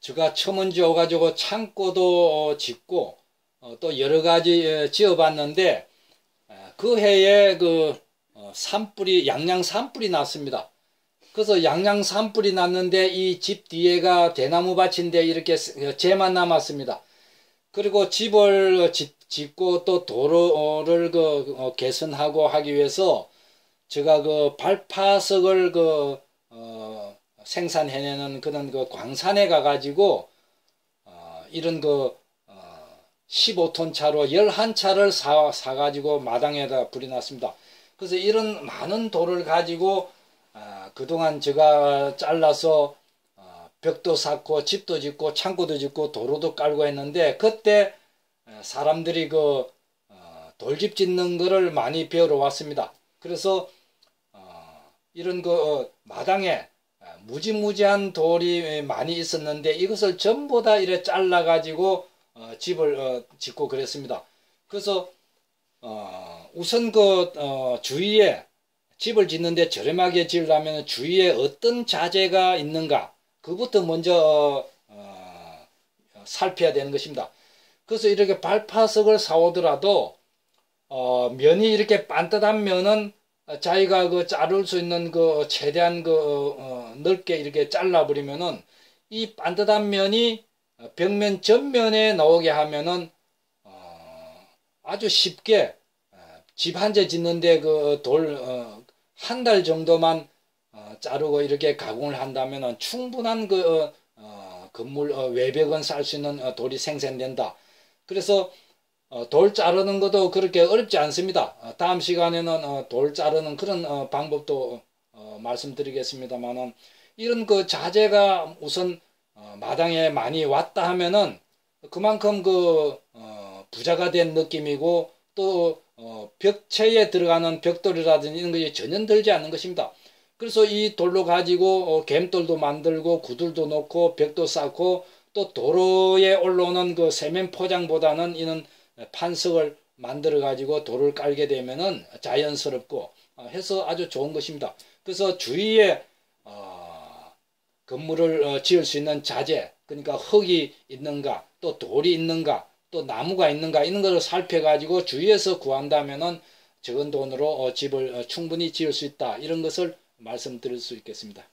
제가 처먼지 오가지고 창고도 짓고 어, 또 여러 가지 지어봤는데 그 해에 그 어, 산불이 양양 산불이 났습니다. 그래서 양양 산불이 났는데 이 집 뒤에가 대나무 밭인데 이렇게 재만 남았습니다. 그리고 집을 짓고 또 도로를 그 어, 개선하고 하기 위해서 제가 그 발파석을 그 어, 생산해내는 그런 그 광산에 가가지고 어, 이런 그 15톤 차로 11차를 사, 사가지고 마당에다 불이 났습니다. 그래서 이런 많은 돌을 가지고 아, 그동안 제가 잘라서 아, 벽도 쌓고 집도 짓고 창고도 짓고 도로도 깔고 했는데 그때 사람들이 그 어, 돌집 짓는 거를 많이 배우러 왔습니다. 그래서 어, 이런 그 어, 마당에 무지무지한 돌이 많이 있었는데 이것을 전부 다 이래 잘라 가지고 어, 집을 어, 짓고 그랬습니다. 그래서 어, 우선 그 주위에 집을 짓는데 저렴하게 지으려면 주위에 어떤 자재가 있는가 그부터 먼저 살펴야 되는 것입니다. 그래서 이렇게 발파석을 사오더라도 어, 면이 이렇게 반듯한 면은 자기가 그 자를 수 있는 그 최대한 그 어, 넓게 이렇게 잘라버리면은 이 반듯한 면이 어, 벽면 전면에 나오게 하면은 어, 아주 쉽게 어, 집한 채 짓는데 그 돌 한달 정도만 자르고 이렇게 가공을 한다면은 충분한 그 건물 외벽은 쌀 수 있는 돌이 생산된다. 그래서 돌 자르는 것도 그렇게 어렵지 않습니다. 다음 시간에는 돌 자르는 그런 방법도 말씀드리겠습니다만은 이런 그 자재가 우선 어, 마당에 많이 왔다 하면은 그만큼 그 어, 부자가 된 느낌이고 또 어, 벽체에 들어가는 벽돌이라든지 이런 것이 전혀 들지 않는 것입니다. 그래서 이 돌로 가지고 어, 갬돌도 만들고 구들도 놓고 벽도 쌓고 또 도로에 올라오는 그 세면 포장보다는 이는 판석을 만들어 가지고 돌을 깔게 되면은 자연스럽고 어, 해서 아주 좋은 것입니다. 그래서 주위에 건물을 어, 지을 수 있는 자재, 그러니까 흙이 있는가, 또 돌이 있는가, 또 나무가 있는가 이런 것을 살펴가지고 주위에서 구한다면은 적은 돈으로 어, 집을 어, 충분히 지을 수 있다 이런 것을 말씀드릴 수 있겠습니다.